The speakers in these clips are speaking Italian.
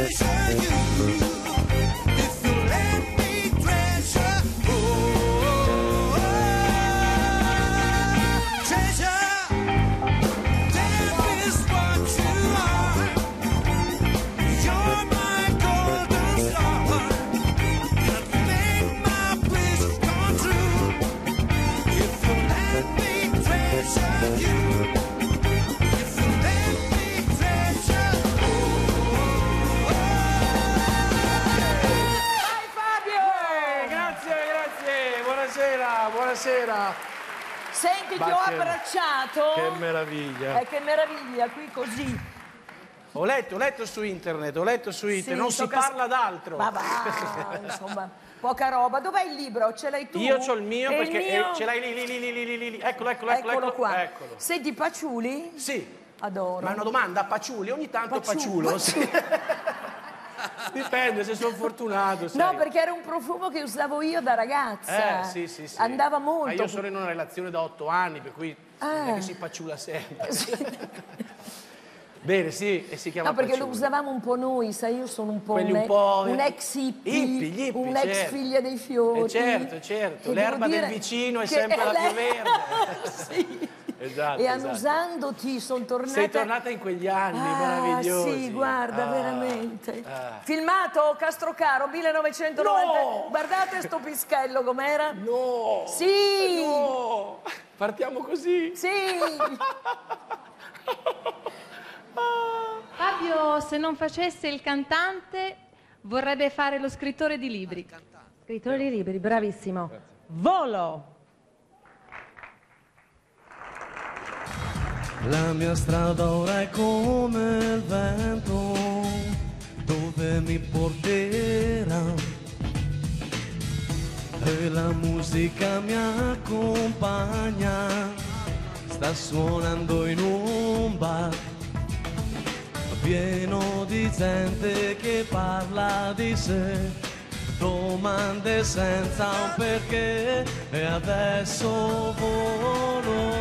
this. Buonasera, buonasera. Senti, ti ho Ma che- abbracciato. Che meraviglia. Eh, che meraviglia, qui così. Ho letto, ho letto su internet, ho letto su internet, Sì, non si tocca- parla d'altro. Ma va, insomma, poca roba. Dov'è il libro? Ce l'hai tu? Io ho il mio E perché mio? eh, ce l'hai lì, lì, lì, lì, lì, lì, lì, lì. Eccolo, eccolo, eccolo, Eccolo qua. Eccolo. Senti, Paciuli? Sì. Adoro. Ma è una domanda, Paciuli? Ogni tanto Paciu- Paciulo. sì. Dipende se sono fortunato. No, sai. perché era un profumo che usavo io da ragazza. Eh, sì, sì, sì. Andava Ma molto. io sono in una relazione da otto anni, per cui non è Ah. che si paciula sempre. Bene, sì, e si chiama No, perché lo Paciuli. usavamo un po' noi, sai, io sono un po' Quelli un, un po'- un ex hippie, Hippie, hippie, un'ex certo. figlia dei fiori. Eh, certo, certo, l'erba del vicino è sempre la più verde. sì. Esatto, E esatto. annusandoti sono tornata... Sei tornata in quegli anni Ah, meravigliosi. sì, guarda, Ah, veramente. ah. Filmato Castrocaro, 1990. No! Guardate sto pischello com'era. No! Sì! No! Partiamo così? Sì! Fabio, se non facesse il cantante, vorrebbe fare lo scrittore di libri. Scrittore di libri, bravissimo. Volo! La mia strada ora è come il vento, dove mi porterà. E la musica mi accompagna, sta suonando in un bar, pieno di gente che parla di sé. Domande senza un perché e adesso volo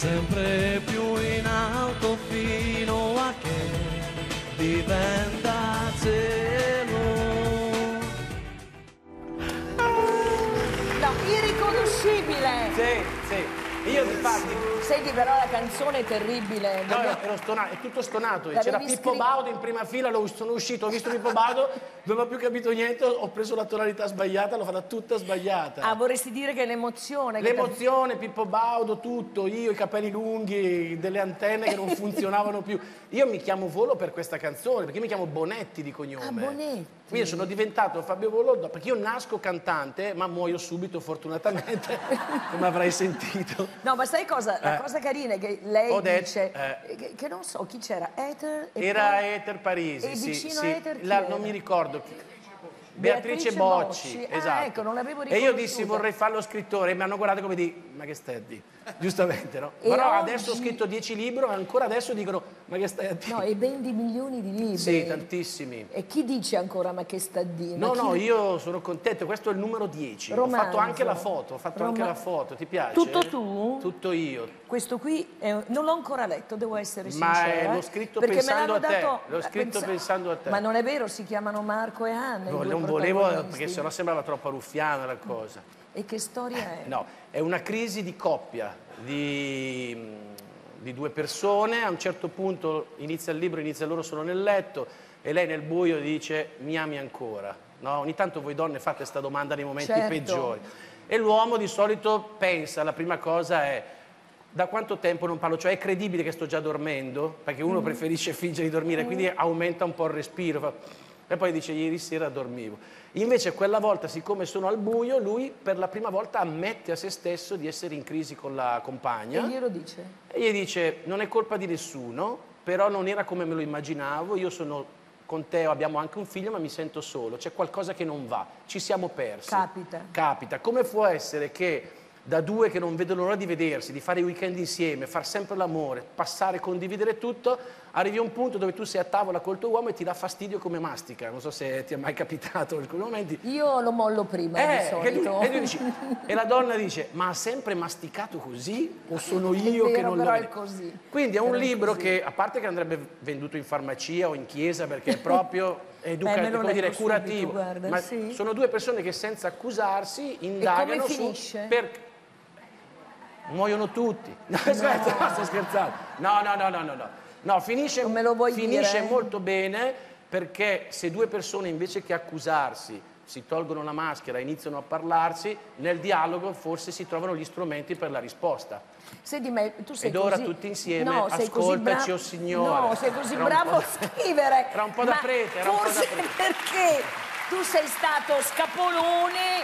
sempre più in alto fino a che diventa cielo. No, irriconoscibile! Sì, Io infatti Senti però la canzone è terribile. No, Dobbiamo- ero stonato, è tutto stonato. C'era Pippo Baudo in prima fila, lo- sono uscito, ho visto Pippo Baudo, non ho più capito niente, ho preso la tonalità sbagliata, l'ho fatta tutta sbagliata. Ah, vorresti dire che è l'emozione. L'emozione, Pippo Baudo, tutto, io, i capelli lunghi, delle antenne che non funzionavano più. Io mi chiamo Volo per questa canzone, perché io mi chiamo Bonetti di cognome. Ah, Bonetti. Quindi sono diventato Fabio Volo, do- perché io nasco cantante, ma muoio subito fortunatamente, come avrai sentito. No, ma sai cosa? La Eh. cosa carina è che lei detto, dice eh. che, che non so chi c'era, Ether Era poi- Ether Parisi, e sì, vicino sì. Ether La- non mi ricordo chi. Beatrice Beatrice Bocci, Bocci. Ah, esatto. ecco, non l'avevo E io riconosciuta. dissi vorrei fare lo scrittore e mi hanno guardato come di ma che stai dire? Giustamente, no? E Però oggi- adesso ho scritto dieci libri e ancora adesso dicono ma che stai a dire? No, e ben di milioni di libri. Sì, tantissimi. E chi dice ancora ma che sta a dire? Ma No, chi- no, io sono contento, questo è il numero 10. Romanzo. Ho fatto anche la foto, ho fatto anche Roma- la foto, ti piace? Tutto tu? Tutto io. Questo qui è- non l'ho ancora letto, devo essere Ma sincera. eh, l'ho scritto pensando a te, dato- l'ho scritto pensando a te. Ma non è vero, si chiamano Marco e Anna. No, non volevo perché sennò sembrava troppo ruffiana la cosa. E che storia è? No, è una crisi di coppia, di, di due persone, a un certo punto inizia il libro, inizia loro sono nel letto e lei nel buio dice mi ami ancora. No? Ogni tanto voi donne fate questa domanda nei momenti Certo. peggiori. E l'uomo di solito pensa, la prima cosa è da quanto tempo non parlo? Cioè è credibile che sto già dormendo? Perché uno preferisce fingere di dormire, quindi aumenta un po' il respiro. E poi dice ieri sera dormivo. Invece quella volta, siccome sono al buio, lui per la prima volta ammette a se stesso di essere in crisi con la E compagna. glielo dice? E gli dice, non è colpa di nessuno, però non era come me lo immaginavo, io sono con te, abbiamo anche un figlio, ma mi sento solo, c'è qualcosa che non va, ci siamo persi. Capita. Capita. Come può essere che da due che non vedono l'ora di vedersi, di fare i weekend insieme, far sempre l'amore, passare, condividere tutto, arrivi a un punto dove tu sei a tavola col tuo uomo e ti dà fastidio come mastica. Non so se ti è mai capitato in quei momenti. Io lo mollo prima di Eh, che solito. lui- e, lui dice- e la donna dice: Ma ha sempre masticato così? O sono È io che vero, non lo è vedo?" così. Quindi è un Però è libro così. che, a parte che andrebbe venduto in farmacia o in chiesa perché è proprio educa- Eh, lo come dire, leggo subito, curativo. guarda, Ma sì. sono due persone che senza accusarsi indagano su finisce? per- Muoiono tutti. No, aspetta, sto scherzando. No, no, no, no, no. no. No, finisce, finisce molto bene perché se due persone invece che accusarsi si tolgono la maschera e iniziano a parlarsi, nel dialogo forse si trovano gli strumenti per la risposta. Senti, ma tu sei Ed ora così... tutti insieme, no, ascoltaci, bra- o Signore. No, sei così bravo a scrivere. era un po' da prete, era un po' da forse prete. perché tu sei stato scapolone,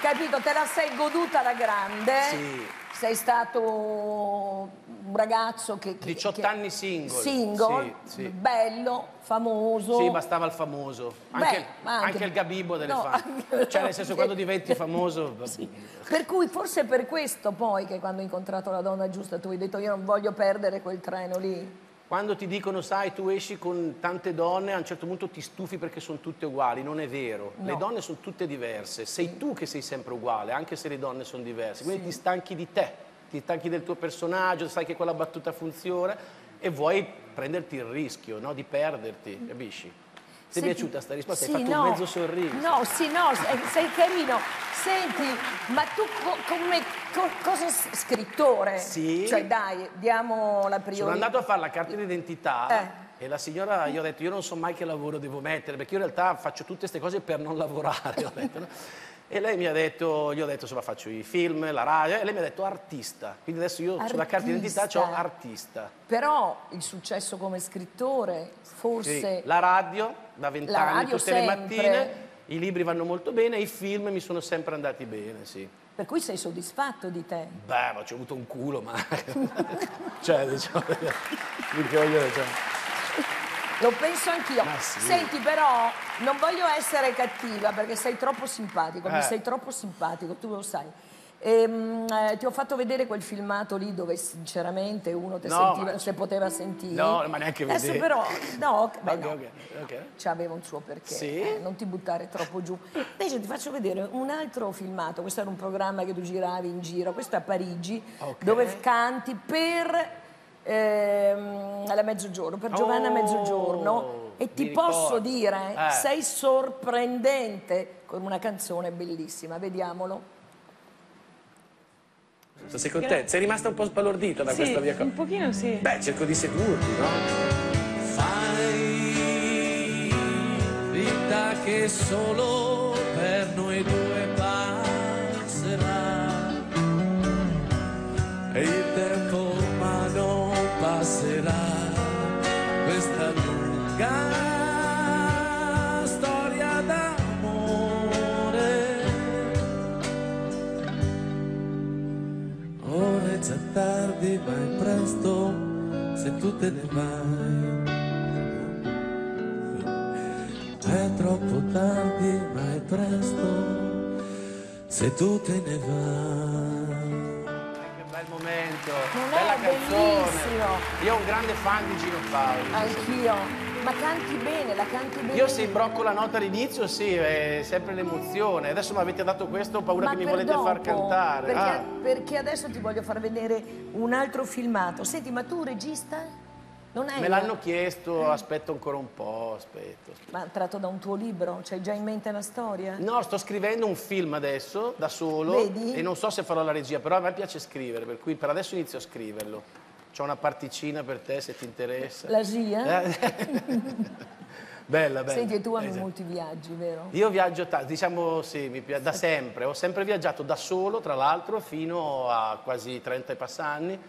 capito? Te la sei goduta da grande. Sì. Sei stato un ragazzo che... che 18 che- anni single. Single, Sì, sì. bello, famoso. Sì, bastava il famoso. Anche, Beh, anche- anche il gabibbo delle No, anche- Cioè, nel senso, quando diventi famoso... Per cui forse per questo poi che quando hai incontrato la donna giusta tu hai detto io non voglio perdere quel treno lì. Quando ti dicono, sai, tu esci con tante donne, a un certo punto ti stufi perché sono tutte uguali. Non è vero. Le No. donne sono tutte diverse. Sei tu che sei sempre uguale, anche se le donne sono diverse. Quindi ti stanchi di te, ti stanchi del tuo personaggio, sai che quella battuta funziona e vuoi prenderti il rischio no? di perderti, capisci? Ti è Senti, piaciuta sta risposta? sì, Hai fatto no. un mezzo sorriso. No, sì, no, sei, sei carino. Senti, ma tu co- come co- cosa scrittore? Sì. Cioè dai, diamo la priorità. Sono andato a fare la carta d'identità Eh. E la signora, io ho detto, io non so mai che lavoro devo mettere, perché io in realtà faccio tutte queste cose per non lavorare. ho detto, no? E lei mi ha detto, gli ho detto, insomma, faccio i film, la radio, e lei mi ha detto artista. Quindi adesso io sulla carta d'identità Artista. ho artista. Però il successo come scrittore, Sì, forse... La radio, da vent'anni, tutte le sempre. mattine, i libri vanno molto bene, i film mi sono sempre andati bene, sì. Per cui sei soddisfatto di te. Beh, ma ci ho avuto un culo, ma... cioè, diciamo... perché voglio cioè, Lo penso anch'io. Sì. Senti, però, non voglio essere cattiva perché sei troppo simpatico, mi Eh. sei troppo simpatico, tu lo sai. Ehm, eh, ti ho fatto vedere quel filmato lì dove sinceramente uno No, sentiva, ma- se poteva sentire. No, ma neanche Adesso vedere. però, no, beh, Ok, no. ok, ok. C'aveva un suo perché, Sì? eh, non ti buttare troppo giù. Invece ti faccio vedere un altro filmato, questo era un programma che tu giravi in giro, questo è a Parigi, dove canti per ehm, la Mezzogiorno, per Giovanna Oh, Mezzogiorno e ti posso ricordo. dire, Eh. sei sorprendente con una canzone bellissima, vediamolo. Sei contenta? Sei rimasta un po' sbalordita da questa via un pochino sì. Beh, cerco di sedurti, no? Fai finta che solo per noi due tu te ne vai è troppo tardi, ma è presto se tu te ne vai. Che bel momento. Non Bella è canzone. bellissimo? Io ho un grande fan di Gino Paoli. Anch'io, ma canti bene, la canti bene. Io se imbrocco la nota all'inizio, sì, è sempre l'emozione. Adesso mi avete dato questo, ho paura Ma che mi volete far dopo, cantare. Perché, Ah. perché adesso ti voglio far vedere un altro filmato. Senti, ma tu regista? Me l'hanno chiesto, aspetto ancora un po', aspetto. aspetto. Ma tratto da un tuo libro? C'hai già in mente la storia? No, sto scrivendo un film adesso, da solo, Vedi? e non so se farò la regia, però a me piace scrivere, per cui per adesso inizio a scriverlo. C'ho una particina per te se ti interessa. La SIA? Eh? bella, bella. Senti, tu ami Esatto. molti viaggi, vero? Io viaggio, ta- diciamo sì, piace, da sempre. Ho sempre viaggiato da solo, tra l'altro, fino a quasi 30 e passanni.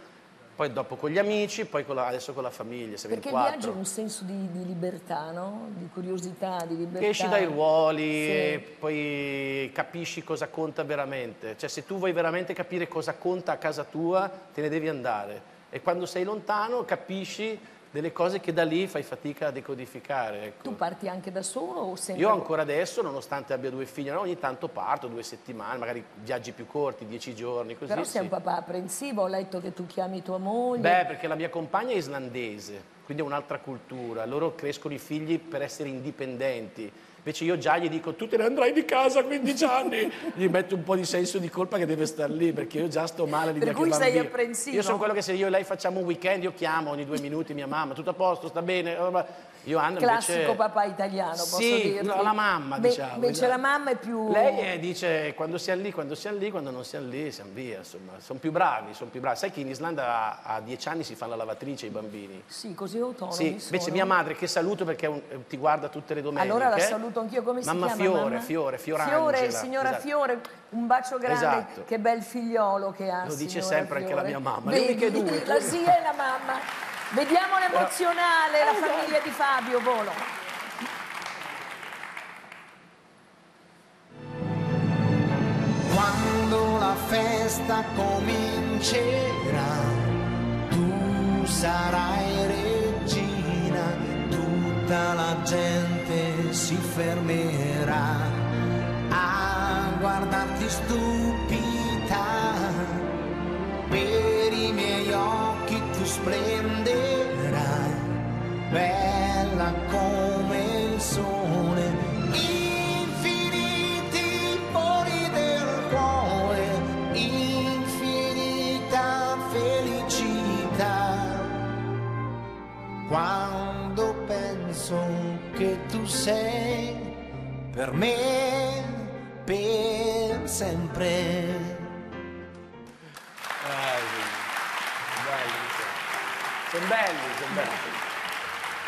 Poi dopo con gli amici, poi con la- adesso con la famiglia, siamo Perché il viaggio è un senso di, di libertà, no? Di curiosità, di libertà. Esci dai ruoli Sì. poi capisci cosa conta veramente. Cioè se tu vuoi veramente capire cosa conta a casa tua, te ne devi andare. E quando sei lontano capisci delle cose che da lì fai fatica a decodificare. Ecco. Tu parti anche da solo o sempre? Io ancora adesso, nonostante abbia due figli, no, ogni tanto parto, due settimane, magari viaggi più corti, dieci giorni, così. Però sei sì. un papà apprensivo, ho letto che tu chiami tua moglie. Beh, perché la mia compagna è islandese, quindi è un'altra cultura. Loro crescono i figli per essere indipendenti. Invece io già gli dico, tu te ne andrai di casa a 15 anni. gli metto un po' di senso di colpa che deve star lì, perché io già sto male Per l'idea cui sei bambino- apprensivo? Io sono quello che se io e lei facciamo un weekend, io chiamo ogni due minuti mia mamma, tutto a posto, sta bene? Io Anna Classico invece... papà italiano, posso Sì, dirti. no, la mamma, Be- diciamo, Invece la mamma è più... Lei eh, dice quando siamo lì, quando siamo lì, quando non siamo lì, siamo via, insomma, sono più bravi, sono più bravi. Sai che in Islanda a, a 10 anni si fa la lavatrice i bambini? Sì, così autonomi Sì, invece sono. mia madre che saluto perché è un- eh, ti guarda tutte le domeniche. Allora la saluto anch'io, come si mamma chiama? Fiore, mamma? Fiore, Fiorangela. Fiore, signora esatto. Fiore, un bacio grande, Esatto. che bel figliolo che ha. Lo dice sempre anche la Fiore. mia mamma, le uniche Vedi, due. La zia e la mamma. Vediamo l'emozionale, la famiglia di Fabio Volo. Quando la festa comincerà, tu sarai regina, tutta la gente si fermerà a guardarti stupita. Per i miei occhi tu splenderai, Sono belli, sono belli.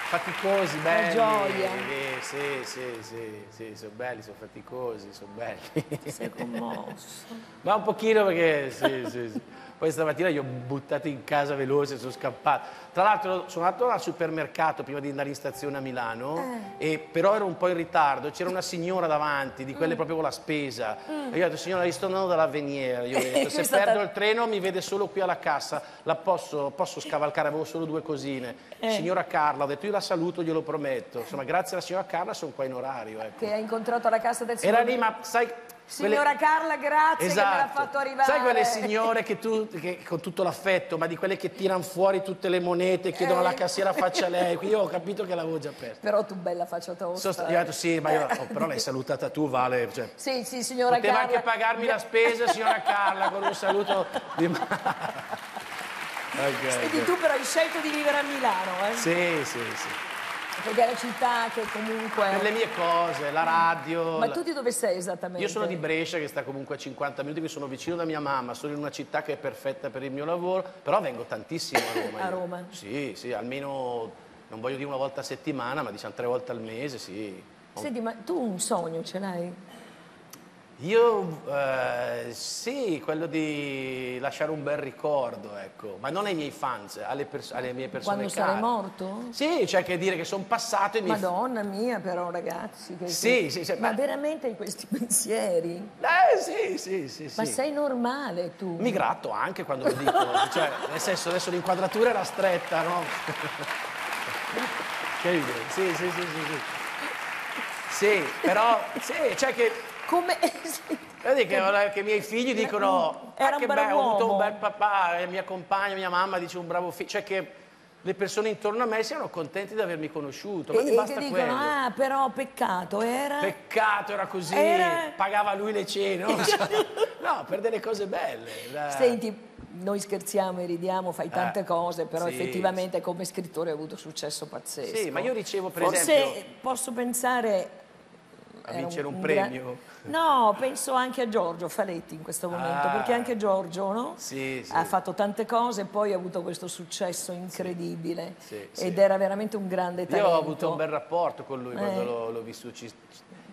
Faticosi, belli. gioia. Eh, sì, sì, sì, sì, sono belli, sono faticosi, sono belli. Sei commosso. Ma un pochino perché sì, sì, sì. Poi stamattina li ho buttati in casa veloce, sono scappato. Tra l'altro sono andato al supermercato prima di andare in stazione a Milano, Eh. e però ero un po' in ritardo. C'era una signora davanti, di Mm. quelle proprio con la spesa. E io ho detto, signora, io sto andando dall'avveniere. Io ho detto, se Questa perdo il treno mi vede solo qui alla cassa, la posso, posso scavalcare, avevo solo due cosine. Eh. Signora Carla, ho detto, io la saluto, glielo prometto. Insomma, grazie alla signora Carla sono qua in orario. Ecco. Che ha incontrato alla cassa del Era lì, supermercato. ma sai... quelle- Signora Carla, grazie che me l'ha Esatto. fatto arrivare. Sai quelle signore che tu, che- con tutto l'affetto, ma di quelle che tirano fuori tutte le monete, chiedono Eh. alla cassiera faccia lei. Quindi io ho capito che l'avevo già persa. Però tu bella faccia tosta. Sono sta- io ho detto sì, ma io, oh, però l'hai salutata tu, Vale. Cioè, Sì, sì, signora poteva Carla. anche pagarmi la spesa, signora Carla, con un saluto di ma- Ok, Vedi ok. tu però hai scelto di vivere a Milano, eh? Sì, sì, sì. Perché è la città che comunque... Per le mie cose, la radio. Ma la- tu di dove sei esattamente? Io sono di Brescia che sta comunque a 50 minuti, quindi sono vicino da mia mamma, sono in una città che è perfetta per il mio lavoro, però vengo tantissimo a Roma. A io. Roma? Sì, sì, almeno, non voglio dire una volta a settimana, ma diciamo tre volte al mese, sì. Senti, ma tu un sogno ce l'hai? Io, eh, sì, quello di lasciare un bel ricordo, ecco, ma non ai miei fans, alle, alle mie persone Quando care. sarai morto? Sì, cioè che dire che sono passato e mi... Madonna mia, però ragazzi. Che, Sì, sì, sì, Ma ma- veramente hai questi pensieri? Eh, sì, sì, sì, sì. Ma sei normale tu? Mi gratto anche quando lo dico, cioè, nel senso adesso l'inquadratura era stretta, no? che ride? Sì, sì, sì, sì, sì. Sì, però, sì, cioè che, Come... vedi che, che i miei figli dicono, Era ah, che bello, ho avuto brav'uomo." un bel papà, e mia compagna, mia mamma dice un bravo figlio, cioè che le persone intorno a me siano contenti di avermi conosciuto, ma E, e basta che dicono, quello. ah, però peccato, era... Peccato, era così, Era- pagava lui le cene, no? no, per delle cose belle. la- Senti, noi scherziamo e ridiamo, fai tante cose, però sì, effettivamente come scrittore hai avuto successo pazzesco. Sì, ma io ricevo, per Forse esempio- posso pensare... A vincere un gra- premio. No, penso anche a Giorgio Faletti in questo momento, Ah. perché anche Giorgio no? Sì, sì. ha fatto tante cose e poi ha avuto questo successo incredibile Sì, ed era veramente un grande Io talento. ho avuto un bel rapporto con lui quando Eh. l'ho, l'ho visto. Ci-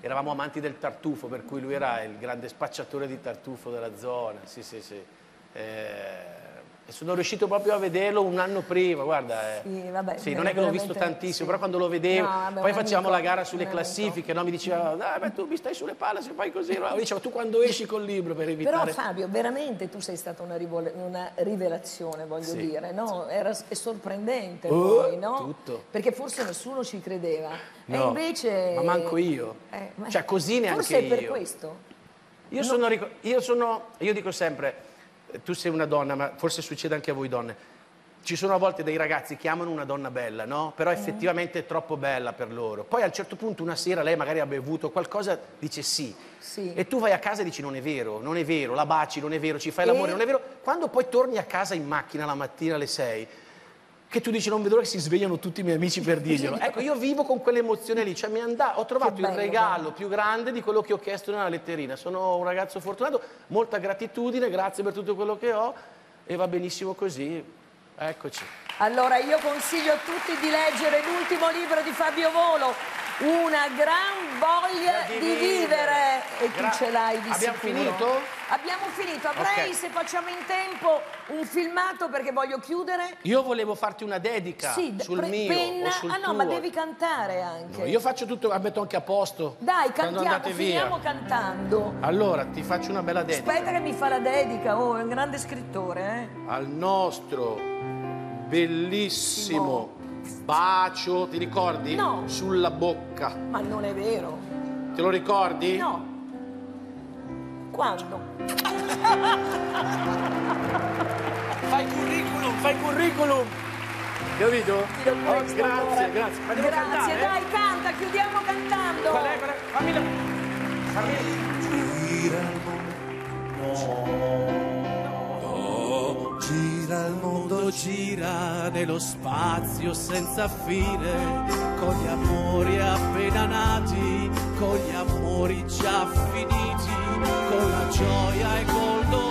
eravamo amanti del tartufo, per cui lui era il grande spacciatore di tartufo della zona. Sì, sì, sì. Eh, sono riuscito proprio a vederlo un anno prima, guarda. eh. Sì, vabbè, Sì, non è che l'ho visto tantissimo, sì. però quando lo vedevo, No, vabbè, poi facciamo la gara sulle classifiche, no? mi diceva, dai, beh, tu mi stai sulle palle se fai così. No? Diceva, tu quando esci col libro per Però evitare... Fabio, veramente tu sei stata una, una rivelazione, voglio Sì. dire, no? Era, è sorprendente Oh, poi, no? tutto. Perché forse nessuno ci credeva. E No, invece... ma manco io. Eh, ma- Cioè, così neanche Forse è per io. questo. Io sono, ric- io sono, io dico sempre, tu sei una donna, ma forse succede anche a voi donne. Ci sono a volte dei ragazzi che amano una donna bella, no? Però effettivamente è troppo bella per loro. Poi a un certo punto una sera lei magari ha bevuto qualcosa, dice sì. Sì. E tu vai a casa e dici non è vero, non è vero, la baci, non è vero, ci fai E- l'amore, non è vero. Quando poi torni a casa in macchina la mattina alle 6, che tu dici non vedo l'ora che si svegliano tutti i miei amici per dirglielo. Ecco, io vivo con quell'emozione lì, cioè mi andà, ho trovato Che il bello, regalo bello. più grande di quello che ho chiesto nella letterina. Sono un ragazzo fortunato, molta gratitudine, grazie per tutto quello che ho e va benissimo così. Eccoci. Allora io consiglio a tutti di leggere l'ultimo libro di Fabio Volo, Una gran voglia Di di, vivere. vivere. E tu Gra- ce l'hai di Abbiamo sicuro. finito? Abbiamo finito. Avrei, Ok. se facciamo in tempo, un filmato perché voglio chiudere. Io volevo farti una dedica Sì, sul mio penna. o sul ah no, tuo. ma devi cantare anche. No, io faccio tutto, la metto anche a posto. Dai, cantiamo, andate via. finiamo cantando. Allora, ti faccio una bella dedica. Aspetta che mi fa la dedica, oh, è un grande scrittore, eh. al nostro bellissimo bacio, ti ricordi? No. Sulla bocca. Ma non è vero. Te lo ricordi? No. Quando? Fai curriculum, fai curriculum. Capito? Oh, grazie, grazie. Ma devo Grazie, cantare? dai, canta, chiudiamo cantando. Qual è? Qual è? Fammi la... Fammi... Gira il mondo, gira nello spazio senza fine, con gli amori appena nati, con gli amori già finiti, con la gioia e col dolore